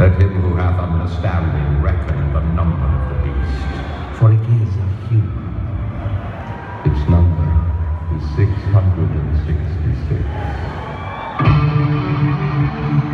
Let him who hath understanding reckon the number of the beast, for it is a human. Its number is 666.